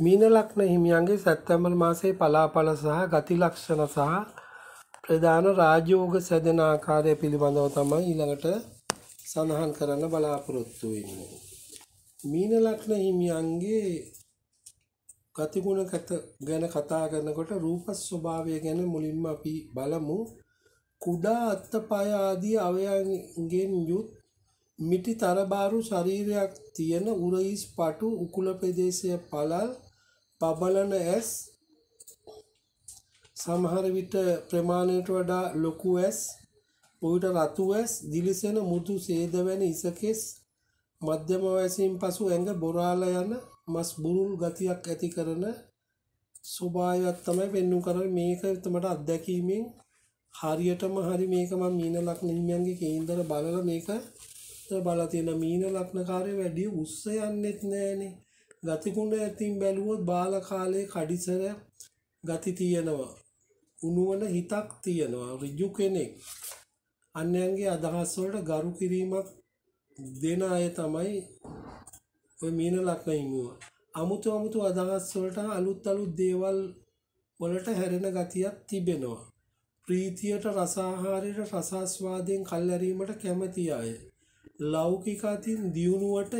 මීන ලක්න හිමියන්ගේ සැත්තැම්බර් මාසයේ පලාපල සහ ගති ලක්ෂණ සහ ප්‍රධාන රාජෝග සැදෙන ආකාරය පිළිබඳව තමයි ඊළඟට සඳහන් කරන්න බලාපොරොත්තු වෙන්නේ. මීන ලක්න හිමියන්ගේ ගතිගුණ ගැන කතා කරනකොට රූප ස්වභාවය ගැන මුලින්ම අපි බලමු. කුඩා අත්තපය ආදී අවයන්ගෙන් යුත් මිටි තරබාරු ශරීරයක් තියෙන උරහිස් පටු උකුල ප්‍රදේශය පළල් බබලන ඇස් සමහර විට ප්‍රමාණයට වඩා ලොකු ඇස් ඔහුට රතු ඇස් දිලිසෙන මුතු සේද වැනි ඉසකෙස් මධ්‍යම වයසින් පසු ඇඟ බොරාල යන මස් බුරුල් ගතියක් ඇති කරන ස්වභාවයක් තමයි පෙන්වු කරන්නේ. මේක තමට අත්දැකීමෙන් හරියටම හරි මේක මම මීන ලග්න හිමියන්ගේ කේන්දර බලලා මේක බලලා තියෙන මීන ලග්නකාරය වැඩි උස්ස යන්නෙත් නෑනේ. ගතිකුණ ඇතින් බැලුවොත් බාල කාලේ කඩිසර ගති තියෙනවා. උනුවන හිතක් තියෙනවා. ඍජු කෙනෙක් අන්‍යයන්ගේ අදහස් වලට ගරු කිරීමක් දෙන අය තමයි ඔය මීන ලග්න හිමියෝ. අමුතු අමුතු අදහස් වලට අලුත් අලුත් දේවල් වලට හැරෙන ගතියක් තිබෙනවා. ප්‍රීතියට රසාහාරයට රසාස්වාදයෙන් කල්ැරීමට කැමති අය. ලෞකික අතින් දියුණුවට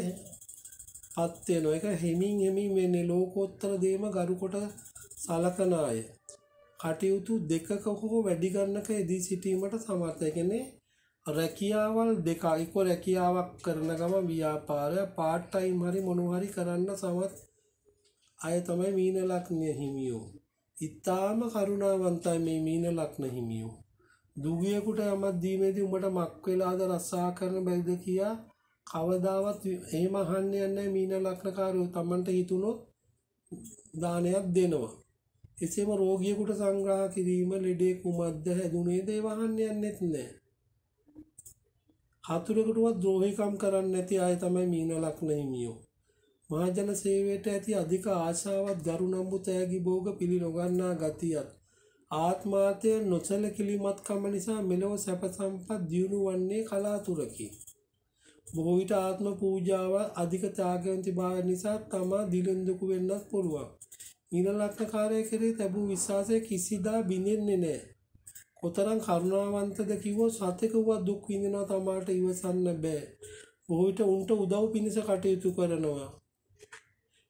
පත් වෙනවා ඒක හිමින් හිමින් වෙන්නේ ලෝකෝත්තර දේම ගරුකොට සලකන අය කටයුතු දෙකක හෝ වැඩි ගන්නක යෙදී සිටීමට සමර්ථ. ඒ කියන්නේ රැකියාවල් දෙක එක්ක රැකියාවක් කරන ගම ව්‍යාපාරය පාර්ට් ටයිම් හරි මොනවා හරි කරන්න සමත් අය තමයි මීන ලග්න හිමියෝ. ඊටාම කරුණාවන්තයි මේ මීන ලග්න හිමියෝ. දුගියෙකුට යමක් දීමේදී උඹට මක් වෙලාද රස්සා කරන බැරිද කියා කවදාවත් එහෙම අහන්න යන්නේ මීන ලග්නකාරයෝ Tamanට හිතුනොත් දානයක් දෙනවා. එසේම රෝගියෙකුට සංග්‍රහ කිරීම ලෙඩේ කුමක්ද හැදුනේද ඒව අහන්න යන්නෙත් නෑ. හතුරෙකුටවත් ද්‍රෝහිකම් කරන්නේ නැති අය තමයි මීන ලග්න හිමියෝ. මහජන සේවයට ඇති අධික ආශාවත් ගරු නම්බු තෑගි භෝග පිළි නොගන්නා ගතියත් ආත්මාර්ථය නොසැලකිලිමත්කම නිසා මෙලොව සැප සම්පත් දියුණු වන්නේ කලාතුරකි. බොහෝ විට ආත්ම පූජාව අධික ත්‍යාගවන්ති භාවය නිසා තමා දිලුන්දුකු වෙන්නත් පුළුවන්. මීන ලග්නකාරය කෙරේ තැබූ විශ්වාසය කිසිදා බිඳෙන්නේ නැහැ. කොතරම් කරුණාවන්තද කිව්වොත් සතෙකුවත් දුක් විඳිනවා තමාට ඉවසන්න බෑ. බොහෝ විට උන්ට උදව් පිණිස කටයුතු කරනවා.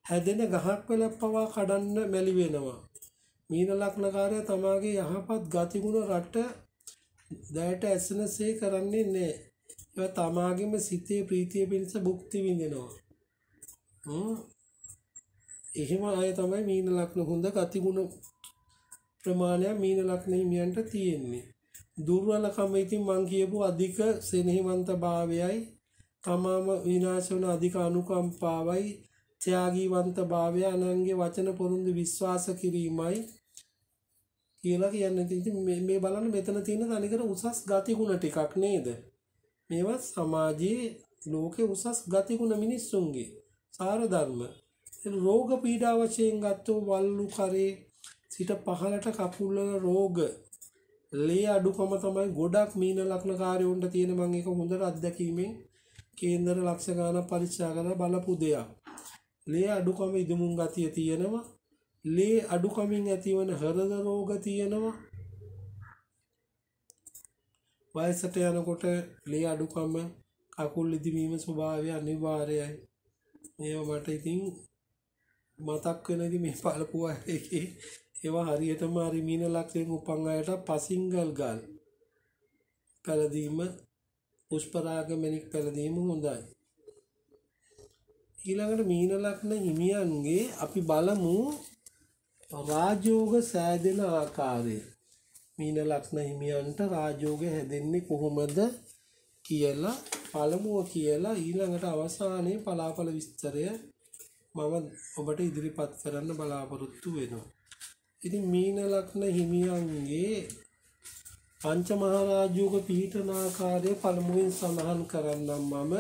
හැදෙන ගහක් වෙලක් පවා කඩන්න මැලි වෙනවා. මීන ලග්නකාරය තමාගේ යහපත් ගතිගුණ රට දැයට ඇසෙනසේ කරන්නේ නැහැ. ඒවා තමාගේම සිතේ ප්‍රීතිය පිණිස භුක්ති විඳිනවා. එහෙම අය තමයි මීන ලග්න හොඳ ගතිගුණ ප්‍රමාණයක් මීන ලග්න හිමියන්ට තියෙන්නේ. දුර්වලකම ඉතින් මං කියපු අධික සෙනෙහවන්ත භාවයයි. තමාම විනාශ වන අධික අනුකම්පාවයි. ත්‍යාගීවන්ත භාවය අනන්ගේ වචන පොරුන්දු විශ්වාස කිරීමයි කියලා කියන්න. ඉතින් මේ බලන්න මෙතන තියෙන තනිකර උසස් ගතිගුණ ටිකක් නේද? මේවා සමාජයේ ලෝකේ උසස් ගතිගුණ මිනිස්සුන්ගේ සාර ධර්ම රෝග පීඩා වශයෙන් ගත්තෝ වල්ලු කරේ සිට පහලට කකුල රෝග ලේ අඩුකම තමයි ගොඩක් මීන ලග්නකාරයොන්ට තියෙන මම ඒක හොඳට අත්දැකීමෙන් කේන්දර ලක්ෂ ගානක් පරීක්ෂා කරලා බලපු දෙයක්. ලේ අඩුකම ඉදමුන් ගතිය තියෙනවා. ලේ අඩුකමින් ඇතිවන හෘද රෝග තියෙනවා. වයසට යනකොට ලේ අඩුකම කකුල් ඉදිවීම ස්වභාවය අනිවාර්යයි. මේවා මට ඉතින් මතක් වෙනදි මේ පළපුවා එකේ ඒවා හරියටම හරි මීන ලක්ෂයෙන් උපන් අයට පසිංගල් ගල් පැළදීම පුෂ්පරාග මැණික් පැළදීම හොඳයි. ඊළඟට මීන ලග්න හිමියන්ගේ අපි බලමු රාජෝග සෑදෙන ආකාරය. මීන ලග්න හිමියන්ට රාජෝග හැදෙන්නේ කොහොමද කියලා පළමුව කියලා ඊළඟට අවසානයේ පලාඵල විස්තරය මම ඔබට ඉදිරිපත් කරන්න බලාපොරොත්තු වෙනවා. ඉතින් මීන ලග්න හිමියන්ගේ පංච මහරජෝග පිහිටන ආකාරය පළමුවෙන් සඳහන් කරන්නම් මම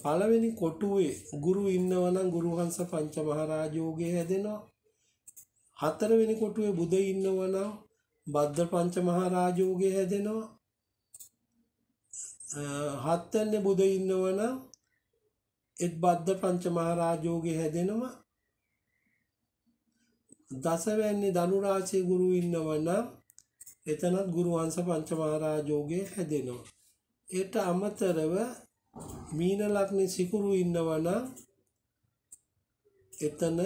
පළවෙනි කොටුවේ ගුරු ඉන්නවනම් ගුරුවංශ පංච මහරජෝගය හැදෙනවා හතරවෙනි කොටුවේ බුද ඉන්නවනම් බද්ධ පංච මහරජෝගය හැදෙනවා හත්වැන්නේ බුද ඉන්නවනම් එත් බද්ධ පංච මහරජෝගය හැදෙනවා දසවැන්නේ ධනුරාශිය ගුරු ඉන්නවනම් එතනත් ගුරු වංශ පංචමහරජෝගය හැදෙනවා. ඒට අමතරව මීන ලග්නේ සිකුරු ඉන්නවනම් එතන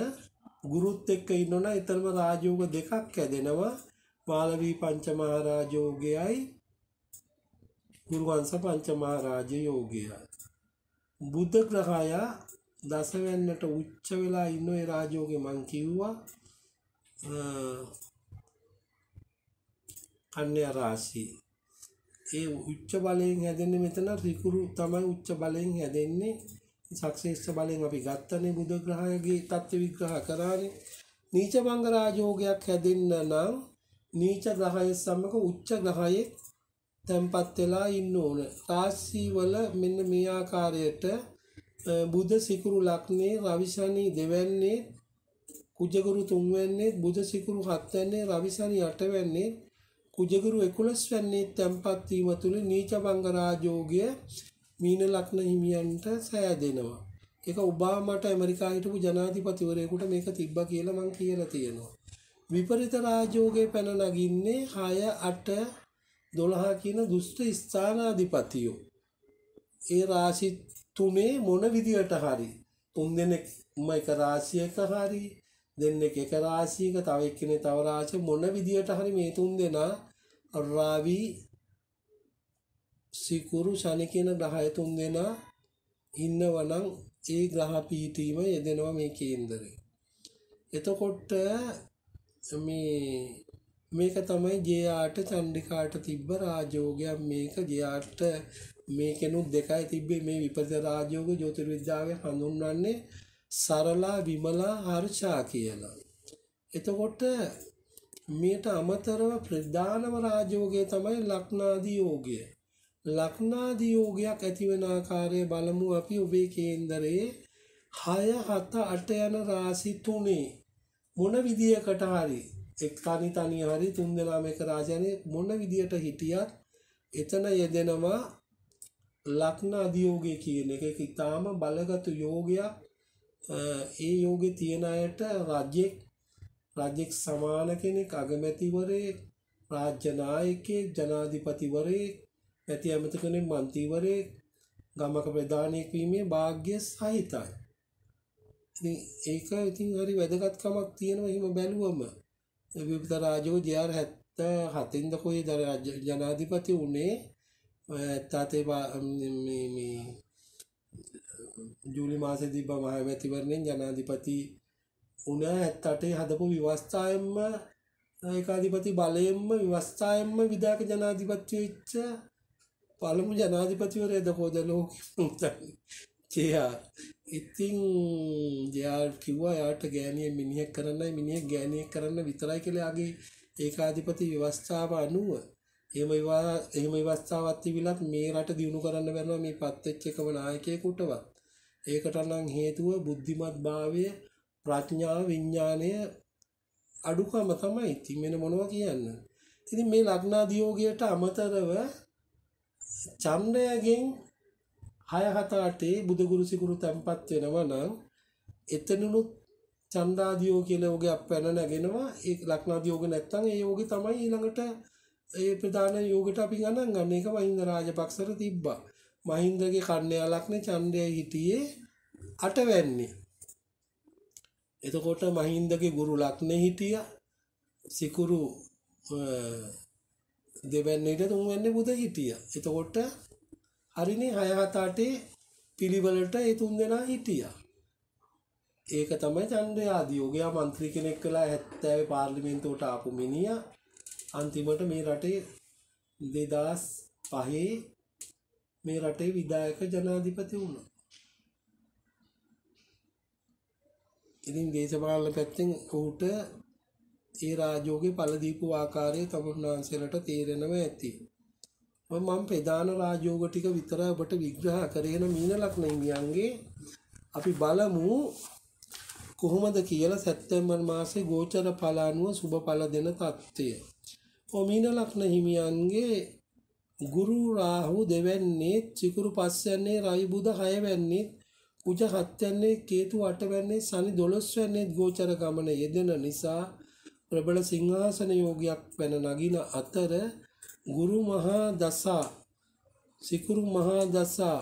ගුරුත් එක්ක ඉන්නවනම් එතනම රාජෝග දෙකක් හැදෙනවා. මාලවී පංචමහරජෝගයයි ගුරු වංශ පංචමහරජ යෝගයයි. බුද්ධ ග්‍රහය දසවැන්නට උච්ච වෙලා ඉන්න ඒ රාජෝගේ මං කිව්වා කන්‍යා රාශිය. ඒ උච්ච බලයෙන් හැදෙන්නේ මෙතන ත්‍රිකුරු තමයි උච්ච බලයෙන් හැදෙන්නේ. සක්ෂේෂ්ඨ බලයෙන් අපි ගත්තනේ බුධ ග්‍රහයගේ தත්ත්ව විග්‍රහ කරානේ. නීච භංග රාජෝගයක් හැදෙන්න නම් නීච ග්‍රහය සමග උච්ච ග්‍රහයේ තැන්පත් වෙලා ඉන්න ඕන. රාශි වල මෙන්න මේ ආකාරයට බුධ සිකුරු ලග්නේ රවි ශනි දෙවැන්නේ කුජගුරු තුන්වැන්නේ බුධ සිකුරු හත්වැන්නේ රවි ශනි අටවැන්නේ කුජගුරු 11 වැන්නේ තැන්පත් වීම තුළ නීච භංග රාජෝගය මීන ලග්න හිමියන්ට සෑදෙනවා. ඒක ඔබාමට ඇමරිකා හිටපු ජනාධිපතිවරයෙකුට මේක තිබ්බා කියලා මං කියලා තියෙනවා. විපරිත රාජෝගයේ පැන නගින්නේ 6 8 12 කියන දුෂ්ට ස්ථානාධිපතියෝ. ඒ රාශි තුනේ මොන විදියට හරි තුන් දෙනෙක්ම එක රාශියක හරි දෙන්නෙක් එක රාශියක තව එක්කෙනෙක් තව රාශියක මොන විදියට හරි මේ තුන් දෙනා රාවි සිකුරු ශනි කියන ග්‍රහය තුන් දෙනා ඉන්නවනම් ඒ ග්‍රහ පීඨීම යෙදෙනවා මේ කේන්දරේ. එතකොට මේ මේක තමයි ජයාට චන්ඩිකාට තිබ්බ රාජෝගයක් මේක ජයාට මේකෙනුත් දෙකයි තිබ්බේ මේ විපරිත රාජෝග ජ්‍යොතිර්විද්‍යාවේ හඳුන්වන්නේ සරලා විමලා හර්ෂා කියලා. එතකොට මේට අමතරව ප්‍රධානම රාජෝගය තමයි ලක්නාදී යෝගය. ලක්නාදී යෝගයක් ඇතිවෙන ආකාරය බලමු අපි ඔබේ කේන්දරයේ 6 7 8 යන රාශි තුනේ මොන විදියකට හරි එක් තනි තනි හරි තුන් දෙනාම එක රාශියනේ මොන විදියට හිටියත් එතන යෙදෙනවා ලක්න අධියෝගය කියන එක එක ඉතාම බලගත යෝගයක් ඒ යෝගෙ තියෙන අයට රජෙක් රජෙක් සමාන කෙනෙක් අගමැතිවරේ රාජ්‍යනායකයෙක් ජනාධිපතිවරේ ඇති ඇමති කෙනෙක් මන්ත්‍රීවරේ ගමක ප්‍රධානයෙක් වීමේ වාග්ය සහිතයි. ඉතින් ඒක ඉතින් හරි වැදගත්කමක් තියෙනවා එහෙම බැලුවම. විවිධ රාජෝ ජයාර 77 න්ද කොයි ජනාධිපති උනේ? තාතේ මේ මේ ජූලි මාසේ තිබ්බ මහමැතිවරණයෙන් ජනාධිපති උන 78 හදපු විවස්ථායෙන්ම ඒකාධිපති බලයෙන්ම විවස්ථායෙන්ම විධායක ජනාධිපති වෙච්ච පළමු ජනාධිපතිවරයාද කොද ලෝකෙ? ජයා ඉතින් ජයා කිව්වා යාට ගෑනිය මිනිහෙක් කරන්නයි මිනිහෙක් ගෑනියෙක් කරන්න විතරයි කියලා යාගේ ඒකාධිපති ව්‍යවස්ථාව අනුව. එහෙම ඒවා එහෙම ව්‍යවස්ථාවක් තිබිලත් මේ රට දියුණු කරන්න බැරනවා මේ පත් වෙච්ච එකම නායකයෙකුටවත්. ඒකට නම් හේතුව බුද්ධිමත් භාවය ප්‍රඥා විඥානය අඩුකම තමයි. ඉතින් මෙන්න මොනවා කියන්න. ඉතින් මේ ලග්නාදියෝගයට අමතරව ඡන්දයෙන් 6 7 8 බුදුගුරු සිකුරු තැම්පත් වෙනවා නම් එතනනුත් ඡන්දාදියෝ කියලා යෝගය අපැන නැගෙනවා. ඒ ලග්නාදියෝග නැත්තම් ඒ යෝගය තමයි ඊළඟට ඒ ප්‍රධාන යෝගයට අපි ගණන් ගන්න. එක මහින්ද රාජපක්ෂර තිබ්බා. මහින්දගේ කන්‍යාලක්නේ ඡන්දය හිටියේ අටවැන්නේ. එතකොට මහින්දගේ ගුරු ලක්නේ හිටියා. සිකුරු දෙවැන්නේට තුන්වැන්නේ බුද හිටියා. එතකොට හරිනේ 6 7 8 පිළිවෙලට ඒ තුන් දෙනා හිටියා. ඒක තමයි ඡන්දය ආදී යෝගයා മന്ത്രി කෙනෙක් කළා 70 පාර්ලිමේන්තුවට ආපු මිනිහා අන්තිමට මේ රටේ 2005 මේ රටේ විධායක ජනාධිපති වුණා. ඉතින් දේශපාලන පැත්තෙන් ඔහුට ඒ රාජෝගේ පල දීපු ආකාරය තමුන්වහන්සේලට තේරෙනවා ඇති. මම ප්‍රධාන රාජෝග ටික විතරයි ඔබට විග්‍රහ කරගෙන මීන ලග්න හිමියන්ගේ අපි බලමු කොහොමද කියලා සැප්තැම්බර් මාසේ ගෝචර ඵල අනුව සුබ ඵල දෙන தත්ත්වය. ඔමීන ලග්න හිමියන්ගේ ගුරු රාහු දෙවැන්නේ චිකුරු පස්යන්නේ රවි බුධ හයවැන්නේ කුජ හත්යන්නේ කේතු අටවැන්නේ සනි දොළොස්වැන්නේ ගෝචර ගමන යෙදෙන නිසා ප්‍රබල සිංහාසන යෝගයක් පැන නගින අතර ගුරු මහා දසා සිකුරු මහා දසා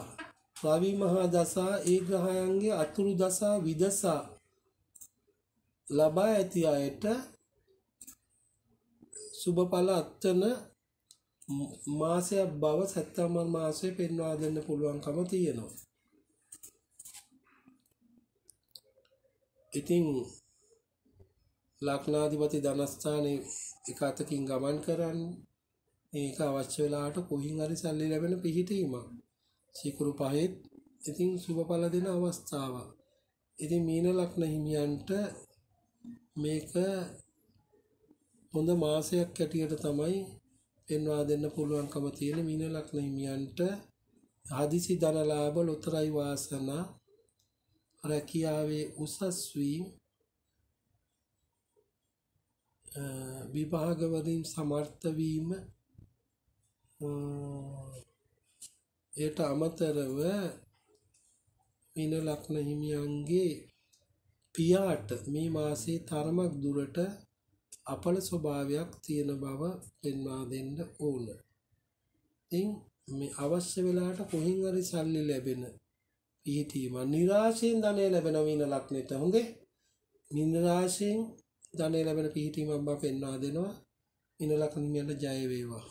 රවි මහා දසා ඒ ග්‍රහයන්ගේ අතුරු දසා විදසා ලබා ඇති අයට සුභඵල අත්තන මාසයක් බව සැත්තමල් මාසය පෙන්වා දෙන්න පුළුවන්කම තියෙනවා. ඉතින් ලක්නාධිපති ධනස්ථානයේ එක අතකින් ගමන් කරන්න ඒක අවශ්‍ය වෙලාවට කොහින් හරි සල්ලි ලැබෙන පිහිටීමක්. සිකුරු පහෙත් ඉතින් සුභඵල දෙන අවස්ථාවක්. ඉතින් මීන ලග්න හිමියන්ට මේක හොඳ මාසයක් හැටියට තමයි පෙන්වා දෙන්න පුළුවන්කම තියෙන මීන ලග්න හිමියන්ට හදිසි ධනලාභ ලොතරයි වාසනා රැකියාවේ උසස් වීම විභාගවලින් සමර්ථ වීම එයට අමතරව මීන ලග්න හිමියන්ගේ පියාට මේ මාසේ තරමක් දුරට අපල ස්වභාවයක් තියෙන බව පෙන්වා දෙන්න ඕන. ඉතින් මේ අවශ්‍ය වෙලාවට කොහෙන් හරි සල්ලි ලැබෙන පිහිටීම නිරාශයෙන් ධනය ලැබෙන මීන ලග්නෙට හොඳේ. නිරාශයෙන් ධනය ලැබෙන පිහිටීමක් බව පෙන්වා දෙනවා. මීන ලග්නියන්ට ජය වේවා.